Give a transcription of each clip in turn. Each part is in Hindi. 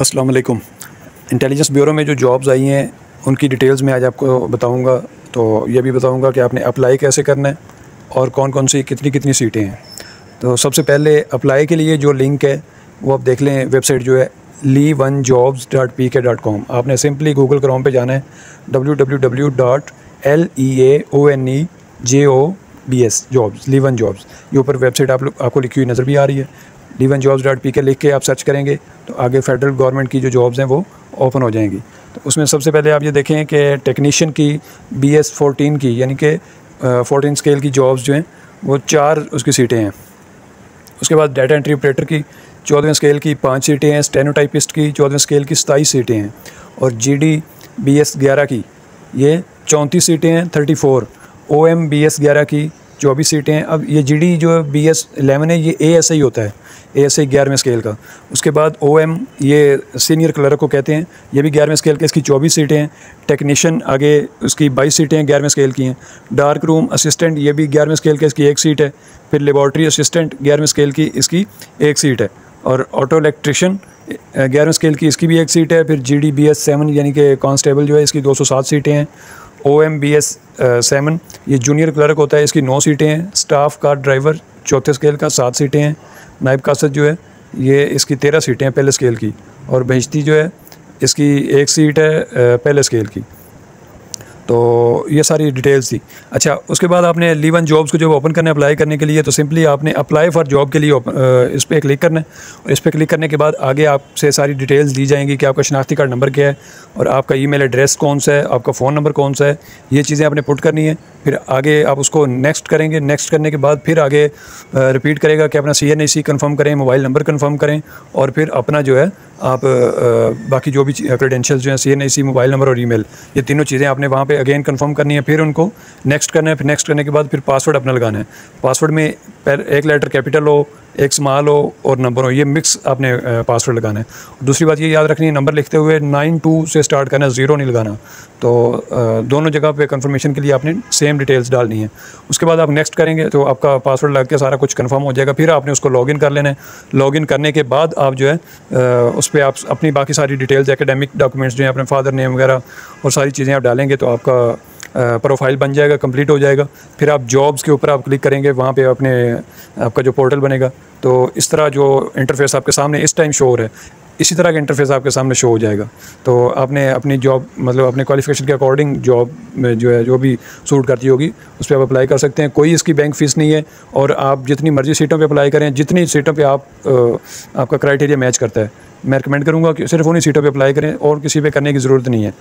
अस्सलाम वालेकुम। इंटेलिजेंस ब्यूरो में जो जॉब्स आई हैं, उनकी डिटेल्स मैं आज आपको बताऊँगा। तो ये भी बताऊँगा कि आपने अप्लाई कैसे करना है और कौन कौन सी कितनी कितनी सीटें हैं। तो सबसे पहले अप्लाई के लिए जो लिंक है, वो आप देख लें, वेबसाइट जो है Lee one jobs dot P K dot com आपने सिंपली गूगल क्रोम पे जाना है W W W dot L E A O N E J O B S jobs Lee one jobs ये ऊपर वेबसाइट आप लोग, आपको लिखी हुई नज़र भी आ रही है। D one jobs dot P K लिख के आप सर्च करेंगे तो आगे फेडरल गवर्नमेंट की जो जॉब्स हैं वो ओपन हो जाएँगी। तो उसमें सबसे पहले आप ये देखें कि टेक्नीशियन की बी एस फोर्टीन की, यानी कि फोर्टीन स्केल की जॉब्स जो हैं, वो चार उसकी सीटें हैं। उसके बाद डाटा एंट्री ऑपरेटर की चौदहवें स्केल की पाँच सीटें हैं स्टेनोटाइपिस्ट की चौदहवें स्केल की सताईस सीटें हैं, और जी डी बी एस ग्यारह की, ये चौंतीस सीटें हैं thirty four O M B S ग्यारह की चौबीस सीटें हैं। अब ये जी डी जो बी एस एलेवन है, ये ए एस आई होता है। ए एस आई ग्यारहवें स्केल का। उसके बाद ओ एम ये सीनियर क्लर्क को कहते हैं। ये भी ग्यारहवें स्केल के, इसकी चौबीस सीटें हैं। टेक्नीशियन आगे उसकी बाईस सीटें हैं, ग्यारहवें स्केल की हैं। डार्क रूम असिस्टेंट ये भी ग्यारहवें स्केल के, इसकी एक सीट है। फिर लेबॉर्ट्री असिस्टेंट ग्यारहवें स्केल की, इसकी एक सीट है। और ऑटो इलेक्ट्रिशन ग्यारहवें स्केल की, इसकी भी एक सीट है। फिर G D B S seven यानी कि कांस्टेबल जो है, इसकी दो सौ सात सीटें हैं। O M B S seven ये जूनियर क्लर्क होता है, इसकी नौ सीटें हैं स्टाफ का ड्राइवर चौथे स्केल का सात सीटें हैं, नायब कासद जो है, ये इसकी तेरह सीटें हैं पहले स्केल की, और बेजती जो है, इसकी एक सीट है पहले स्केल की। तो ये सारी डिटेल्स थी। अच्छा उसके बाद आपने लीवन जॉब्स को जब ओपन करने अप्लाई करने के लिए तो सिंपली आपने अप्लाई फॉर जॉब के लिए इस पर क्लिक करना है। और इस पर क्लिक करने के बाद आगे आपसे सारी डिटेल्स दी जाएँगी कि आपका शनाख्ती कार्ड नंबर क्या है और आपका ईमेल एड्रेस कौन सा है, आपका फ़ोन नंबर कौन सा है, ये चीज़ें आपने पुट करनी है। फिर आगे आप उसको नेक्स्ट करेंगे। नेक्स्ट करने के बाद फिर आगे रिपीट करेगा कि अपना सी एन सी कन्फर्म करें मोबाइल नंबर कन्फर्म करें और फिर अपना जो है आप बाकी जो भी क्रेडेंशियल जो हैं C N I C mobile number और ई मेल ये तीनों चीज़ें आपने वहाँ पर अगेन कन्फर्म करनी है, फिर उनको नेक्स्ट करना है, फिर नेक्स्ट करने के बाद फिर पासवर्ड अपना लगाना है। पासवर्ड में एक लेटर कैपिटल हो, एक स्मॉल हो और नंबर हो, ये मिक्स आपने पासवर्ड लगाना है। दूसरी बात ये याद रखनी है नंबर लिखते हुए नाइन टू से स्टार्ट करना है ज़ीरो नहीं लगाना। तो दोनों जगह पे कंफर्मेशन के लिए आपने सेम डिटेल्स डालनी है। उसके बाद आप नेक्स्ट करेंगे तो आपका पासवर्ड लग के सारा कुछ कन्फर्म हो जाएगा। फिर आपने उसको लॉगिन कर लेना है। लॉगिन करने के बाद आप जो है उस पर आप अपनी बाकी सारी डिटेल्स एकेडमिक डॉक्यूमेंट्स जो हैं, अपने फादर नेम वगैरह और सारी चीज़ें आप डालेंगे तो आपका प्रोफ़ाइल बन जाएगा कंप्लीट हो जाएगा। फिर आप जॉब्स के ऊपर आप क्लिक करेंगे, वहाँ पे अपने आपका जो पोर्टल बनेगा तो इस तरह जो इंटरफेस आपके सामने इस टाइम शो हो रहा है, इसी तरह का इंटरफेस आपके सामने शो हो जाएगा। तो आपने अपनी जॉब मतलब अपने क्वालिफिकेशन के अकॉर्डिंग जॉब में जो है, जो भी सूट करती होगी, उस पर आप अप्लाई कर सकते हैं। कोई इसकी बैंक फ़ीस नहीं है, और आप जितनी मर्ज़ी सीटों पे अप्लाई करें, जितनी सीटों पे आप आपका क्राइटेरिया मैच करता है। मैं रिकमेंड करूँगा कि सिर्फ़ उन्हीं सीटों पर अप्लाई करें, और किसी पर करने की ज़रूरत नहीं है।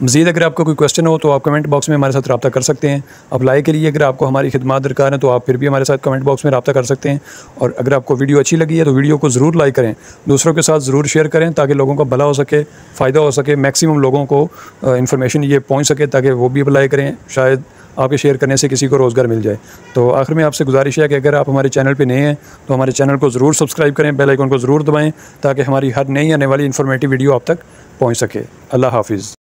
मज़ीद अगर आपका कोई क्वेश्चन हो तो आप कमेंट बॉक्स में हमारे साथ रब्ता कर सकते हैं। अप्लाई के लिए अगर आपको हमारी खिदमत दरकार है तो आप फिर भी हमारे साथ कमेंट बॉक्स में रब्ता कर सकते हैं। और अगर आपको वीडियो अच्छी लगी है तो वीडियो को ज़रूर लाइक करें। दूसरों के साथ ज़रूर शेयर करें ताकि लोगों का भला हो सके, फ़ायदा हो सके मैक्सिमम लोगों को इन्फॉर्मेशन ये पहुँच सके ताकि वो भी अप्लाई करें। शायद आपके शेयर करने से किसी को रोज़गार मिल जाए। तो आखिर में आपसे गुजारिश है कि अगर आप हमारे चैनल पे नए हैं तो हमारे चैनल को ज़रूर सब्सक्राइब करें बेल आइकन को ज़रूर दबाएँ ताकि हमारी हर नई आने वाली इन्फॉर्मेटिव वीडियो आप तक पहुँच सके। अल्लाह हाफिज़।